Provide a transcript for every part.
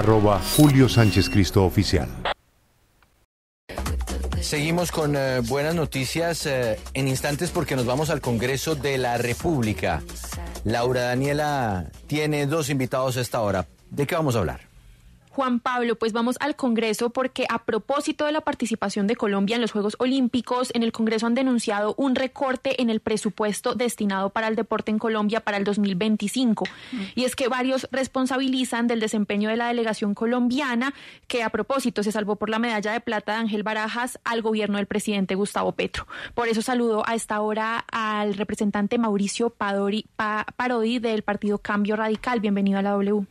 arroba Julio Sánchez Cristo Oficial. Seguimos con eh, buenas noticias eh, en instantes porque nos vamos al Congreso de la República. Laura Daniela tiene dos invitados a esta hora. ¿De qué vamos a hablar? Juan Pablo, pues vamos al Congreso porque a propósito de la participación de Colombia en los Juegos Olímpicos, en el Congreso han denunciado un recorte en el presupuesto destinado para el deporte en Colombia para el 2025. Y es que varios responsabilizan del desempeño de la delegación colombiana, que a propósito se salvó por la medalla de plata de Ángel Barajas al gobierno del presidente Gustavo Petro. Por eso saludo a esta hora al representante Mauricio Padori, Parodi del partido Cambio Radical. Bienvenido a la W.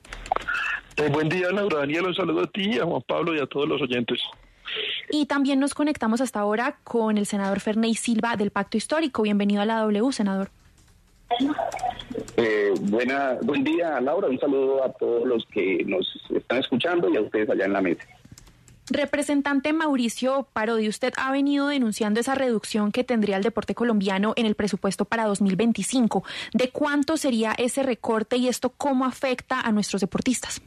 Eh, buen día, Laura Daniel. Un saludo a ti, a Juan Pablo y a todos los oyentes. Y también nos conectamos hasta ahora con el senador Ferney Silva del Pacto Histórico. Bienvenido a la W, senador. Eh, buena, buen día, Laura. Un saludo a todos los que nos están escuchando y a ustedes allá en la mesa. Representante Mauricio Parodi, usted ha venido denunciando esa reducción que tendría el deporte colombiano en el presupuesto para 2025. ¿De cuánto sería ese recorte y esto cómo afecta a nuestros deportistas?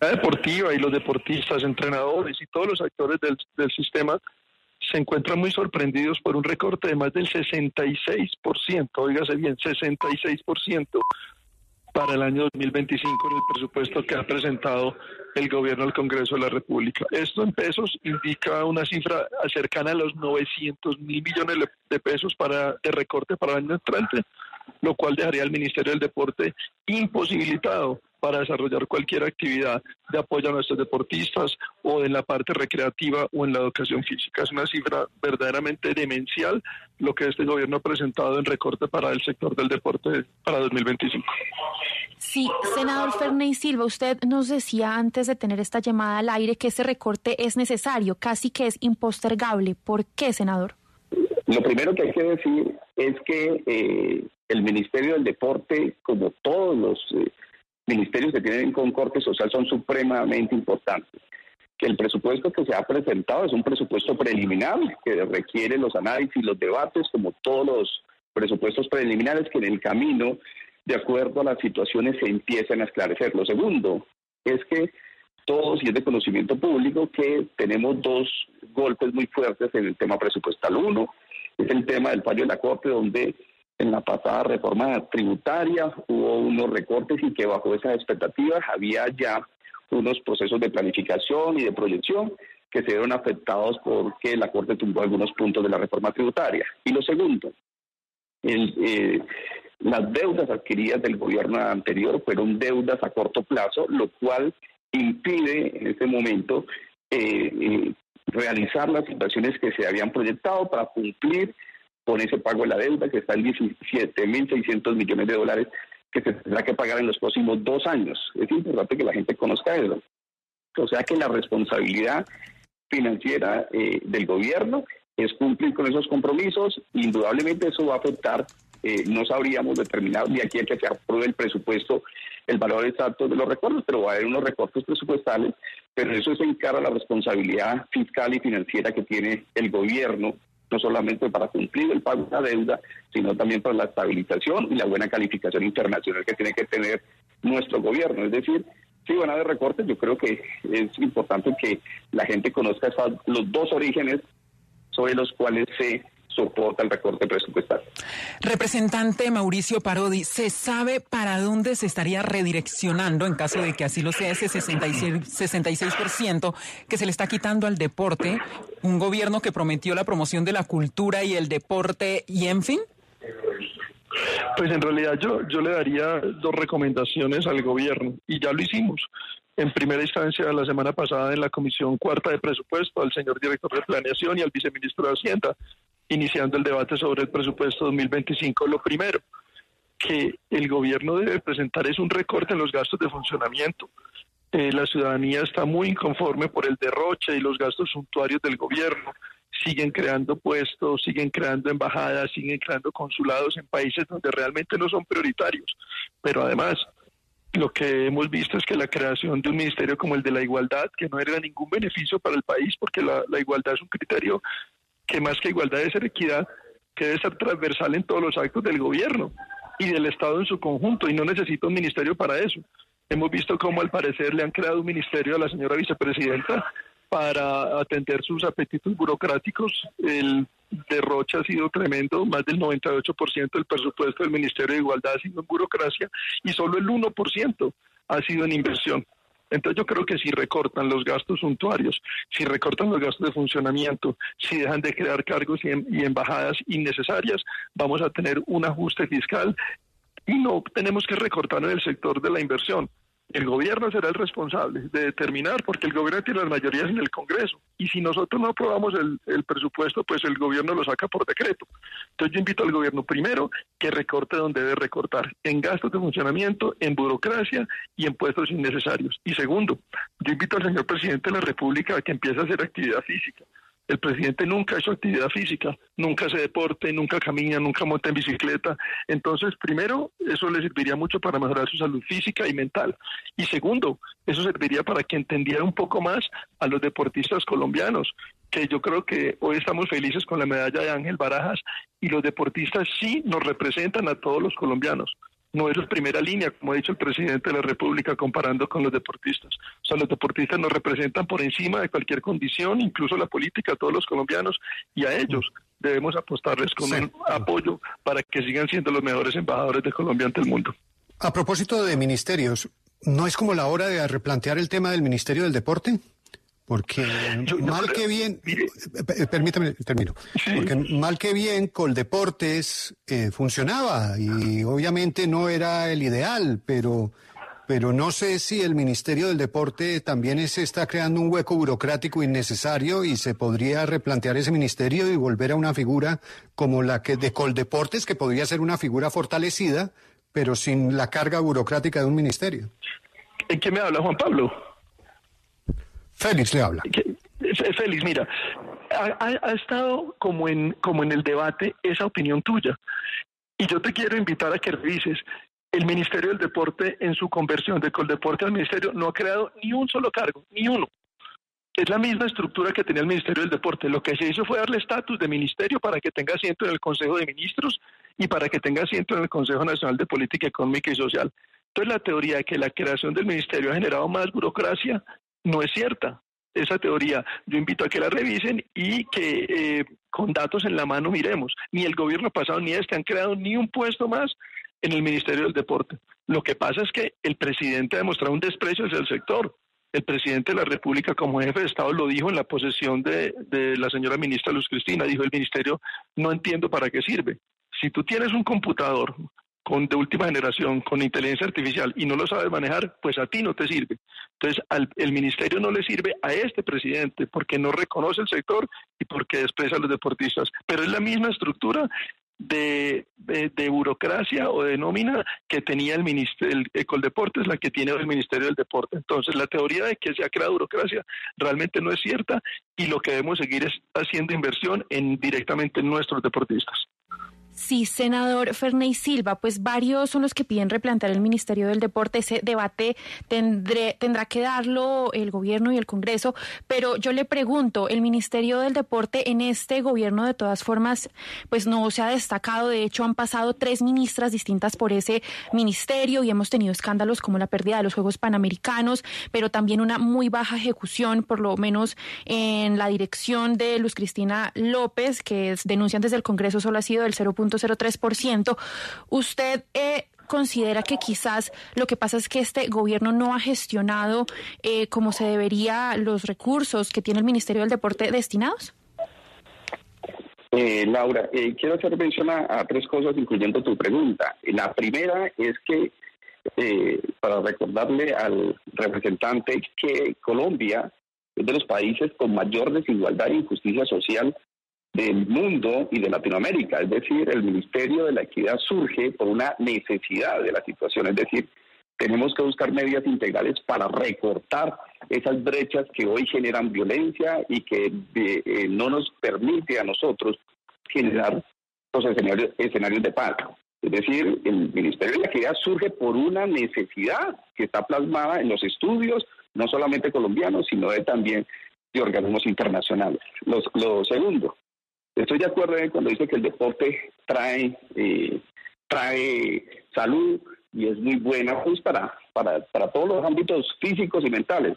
Deportiva y los deportistas, entrenadores y todos los actores del, del sistema se encuentran muy sorprendidos por un recorte de más del 66%, oígase bien, 66% para el año 2025 en el presupuesto que ha presentado el gobierno al Congreso de la República. Esto en pesos indica una cifra cercana a los 900 mil millones de pesos para de recorte para el año entrante, lo cual dejaría al Ministerio del Deporte imposibilitado para desarrollar cualquier actividad de apoyo a nuestros deportistas o en la parte recreativa o en la educación física. Es una cifra verdaderamente demencial lo que este gobierno ha presentado en recorte para el sector del deporte para 2025. Sí, senador Ferney Silva, usted nos decía antes de tener esta llamada al aire que ese recorte es necesario, casi que es impostergable. ¿Por qué, senador? Lo primero que hay que decir es que eh, el Ministerio del Deporte, como todos los eh, ministerios que tienen con corte social son supremamente importantes. Que el presupuesto que se ha presentado es un presupuesto preliminar que requiere los análisis, los debates, como todos los presupuestos preliminares que en el camino, de acuerdo a las situaciones, se empiezan a esclarecer. Lo segundo es que todos, y es de conocimiento público, que tenemos dos golpes muy fuertes en el tema presupuestal. Uno es el tema del fallo de la Corte, donde en la pasada reforma tributaria hubo unos recortes y que bajo esas expectativas había ya unos procesos de planificación y de proyección que se vieron afectados porque la Corte tumbó algunos puntos de la reforma tributaria. Y lo segundo, eh, las deudas adquiridas del gobierno anterior fueron deudas a corto plazo, lo cual impide en este momento eh, eh, realizar las inversiones que se habían proyectado para cumplir con ese pago de la deuda, que está en 17.600 millones de dólares que se tendrá que pagar en los próximos dos años. Es importante que la gente conozca eso. O sea que la responsabilidad financiera eh, del gobierno es cumplir con esos compromisos. Indudablemente eso va a afectar, eh, no sabríamos determinar de aquí a que se apruebe el presupuesto el valor exacto de los recortes, pero va a haber unos recortes presupuestales, pero eso es en cara a la responsabilidad fiscal y financiera que tiene el gobierno no solamente para cumplir el pago de la deuda, sino también para la estabilización y la buena calificación internacional que tiene que tener nuestro gobierno. Es decir, si van a haber recortes, yo creo que es importante que la gente conozca los dos orígenes sobre los cuales se soporta el recorte presupuestal. Representante Mauricio Parodi, ¿se sabe para dónde se estaría redireccionando en caso de que así lo sea ese 66%, 66% que se le está quitando al deporte? Un gobierno que prometió la promoción de la cultura y el deporte y en fin. Pues en realidad yo, yo le daría dos recomendaciones al gobierno y ya lo hicimos. En primera instancia, la semana pasada en la Comisión Cuarta de Presupuesto, al señor director de Planeación y al viceministro de Hacienda, iniciando el debate sobre el presupuesto 2025. Lo primero que el gobierno debe presentar es un recorte en los gastos de funcionamiento. Eh, la ciudadanía está muy inconforme por el derroche y los gastos suntuarios del gobierno. Siguen creando puestos, siguen creando embajadas, siguen creando consulados en países donde realmente no son prioritarios. Pero además, lo que hemos visto es que la creación de un ministerio como el de la igualdad, que no era ningún beneficio para el país, porque la, igualdad es un criterio que más que igualdad debe ser equidad, que debe ser transversal en todos los actos del gobierno y del Estado en su conjunto, y no necesita un ministerio para eso. Hemos visto cómo al parecer le han creado un ministerio a la señora vicepresidenta para atender sus apetitos burocráticos. El derroche ha sido tremendo, más del 98% del presupuesto del Ministerio de Igualdad ha sido en burocracia y solo el 1% ha sido en inversión. Entonces yo creo que si recortan los gastos suntuarios, si recortan los gastos de funcionamiento, si dejan de crear cargos y, em, embajadas innecesarias, vamos a tener un ajuste fiscal y no tenemos que recortar en el sector de la inversión. El gobierno será el responsable de determinar, porque el gobierno tiene las mayorías en el Congreso. Y si nosotros no aprobamos el, el, presupuesto, pues el gobierno lo saca por decreto. Entonces yo invito al gobierno primero que recorte donde debe recortar, en gastos de funcionamiento, en burocracia y en puestos innecesarios. Y segundo, yo invito al señor presidente de la República a que empiece a hacer actividad física. El presidente nunca ha hecho actividad física, nunca hace deporte, nunca camina, nunca monta en bicicleta. Entonces, primero, eso le serviría mucho para mejorar su salud física y mental. Y segundo, eso serviría para que entendiera un poco más a los deportistas colombianos, que yo creo que hoy estamos felices con la medalla de Ángel Barajas y los deportistas sí nos representan a todos los colombianos no es la primera línea, como ha dicho el presidente de la República, comparando con los deportistas. O sea, los deportistas nos representan por encima de cualquier condición, incluso la política, a todos los colombianos, y a ellos debemos apostarles con un apoyo para que sigan siendo los mejores embajadores de Colombia ante el mundo. A propósito de ministerios, ¿no es como la hora de replantear el tema del Ministerio del Deporte? Porque yo, mal que bien, mire, permítame, termino. Sí. Porque mal que bien Coldeportes eh, funcionaba y obviamente no era el ideal, pero, pero no sé si el Ministerio del Deporte también se está creando un hueco burocrático innecesario y se podría replantear ese ministerio y volver a una figura como la que de Coldeportes, que podría ser una figura fortalecida, pero sin la carga burocrática de un ministerio. ¿En qué me habla Juan Pablo? Félix le habla. Félix, mira, ha, ha, estado como en, como en el debate esa opinión tuya. Y yo te quiero invitar a que revises. El Ministerio del Deporte, en su conversión de Coldeporte al Ministerio, no ha creado ni un solo cargo, ni uno. Es la misma estructura que tenía el Ministerio del Deporte. Lo que se hizo fue darle estatus de ministerio para que tenga asiento en el Consejo de Ministros y para que tenga asiento en el Consejo Nacional de Política Económica y Social. Entonces, la teoría de que la creación del ministerio ha generado más burocracia no es cierta. Esa teoría yo invito a que la revisen y que eh, con datos en la mano miremos. Ni el gobierno pasado ni este han creado ni un puesto más en el Ministerio del Deporte. Lo que pasa es que el presidente ha demostrado un desprecio hacia el sector. El presidente de la República como jefe de Estado lo dijo en la posesión de, de la señora ministra Luz Cristina. Dijo el ministerio, no entiendo para qué sirve. Si tú tienes un computador con de última generación, con inteligencia artificial, y no lo sabes manejar, pues a ti no te sirve. Entonces, al, el ministerio no le sirve a este presidente porque no reconoce el sector y porque desprecia a los deportistas. Pero es la misma estructura de, de, burocracia o de nómina que tenía el ministerio, el Ecoldeportes, la que tiene el Ministerio del Deporte. Entonces, la teoría de que se ha creado burocracia realmente no es cierta y lo que debemos seguir es haciendo inversión en directamente en nuestros deportistas. Sí, senador Ferney Silva, pues varios son los que piden replantear el Ministerio del Deporte. Ese debate tendré, tendrá que darlo el gobierno y el Congreso, pero yo le pregunto, el Ministerio del Deporte en este gobierno de todas formas, pues no se ha destacado. De hecho, han pasado tres ministras distintas por ese ministerio y hemos tenido escándalos como la pérdida de los Juegos Panamericanos, pero también una muy baja ejecución, por lo menos en la dirección de Luz Cristina López, que denuncian desde el Congreso solo ha sido del 0. 0.03%. ¿Usted eh, considera que quizás lo que pasa es que este gobierno no ha gestionado eh, como se debería los recursos que tiene el Ministerio del Deporte destinados? Eh, Laura, eh, quiero hacer mención a, tres cosas, incluyendo tu pregunta. La primera es que, eh, para recordarle al representante que Colombia es de los países con mayor desigualdad e injusticia social del mundo y de Latinoamérica. Es decir, el Ministerio de la Equidad surge por una necesidad de la situación. Es decir, tenemos que buscar medidas integrales para recortar esas brechas que hoy generan violencia y que eh, no nos permite a nosotros generar los escenarios, escenarios de paz. Es decir, el Ministerio de la Equidad surge por una necesidad que está plasmada en los estudios, no solamente colombianos, sino de, también de organismos internacionales. Los, lo segundo, Estoy de acuerdo cuando dice que el deporte trae, eh, trae salud, y es muy buena pues para, para, para todos los ámbitos físicos y mentales,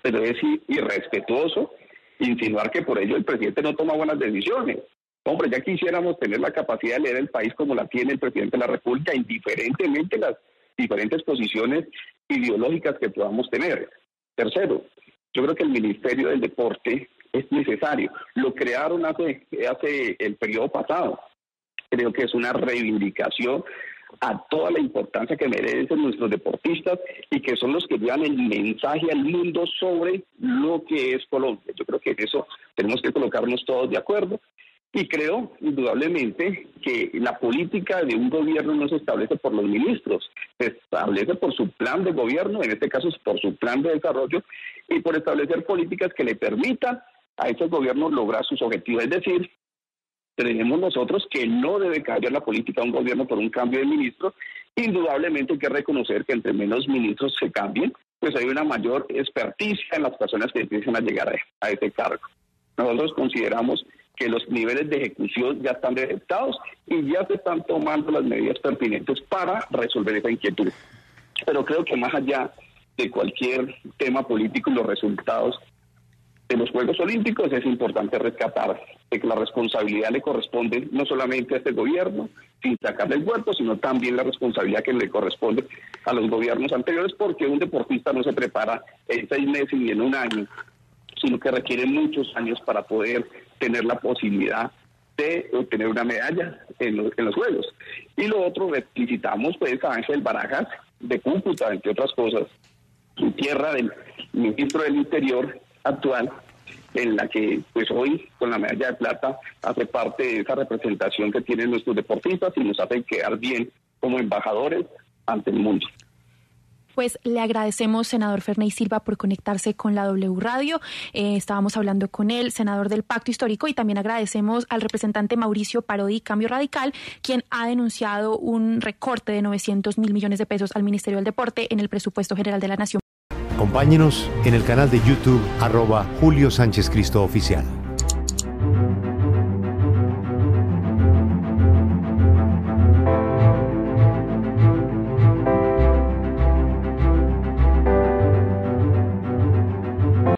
pero es irrespetuoso insinuar que por ello el presidente no toma buenas decisiones. Hombre, ya quisiéramos tener la capacidad de leer el país como la tiene el presidente de la República, indiferentemente las diferentes posiciones ideológicas que podamos tener. Tercero, yo creo que el Ministerio del Deporte es necesario. Lo crearon hace, hace el periodo pasado. Creo que es una reivindicación a toda la importancia que merecen nuestros deportistas y que son los que llevan el mensaje al mundo sobre lo que es Colombia. Yo creo que en eso tenemos que colocarnos todos de acuerdo. Y creo, indudablemente, que la política de un gobierno no se establece por los ministros, se establece por su plan de gobierno, en este caso es por su plan de desarrollo, y por establecer políticas que le permitan a esos gobiernos lograr sus objetivos. Es decir, tenemos nosotros que no debe cambiar la política de un gobierno por un cambio de ministro. Indudablemente hay que reconocer que entre menos ministros se cambien, pues hay una mayor experticia en las personas que empiezan a llegar a, ese cargo. Nosotros consideramos que los niveles de ejecución ya están detectados y ya se están tomando las medidas pertinentes para resolver esa inquietud. Pero creo que más allá de cualquier tema político los resultados de los Juegos Olímpicos es importante rescatar que la responsabilidad le corresponde no solamente a este gobierno, sin sacarle el cuerpo, sino también la responsabilidad que le corresponde a los gobiernos anteriores, porque un deportista no se prepara en seis meses ni en un año, sino que requiere muchos años para poder tener la posibilidad de obtener una medalla en los, en los Juegos. Y lo otro, felicitamos pues a Ángel Barajas de Cúcuta, entre otras cosas, su tierra del ministro del Interior, actual, en la que pues hoy con la medalla de plata hace parte de esa representación que tienen nuestros deportistas y nos hace quedar bien como embajadores ante el mundo. Pues le agradecemos, senador Ferney Silva, por conectarse con la W Radio. Eh, estábamos hablando con él, senador del Pacto Histórico, y también agradecemos al representante Mauricio Parodi, Cambio Radical, quien ha denunciado un recorte de 900 mil millones de pesos al Ministerio del Deporte en el presupuesto general de la Nación. Acompáñenos en el canal de YouTube arroba Julio Sánchez Cristo Oficial.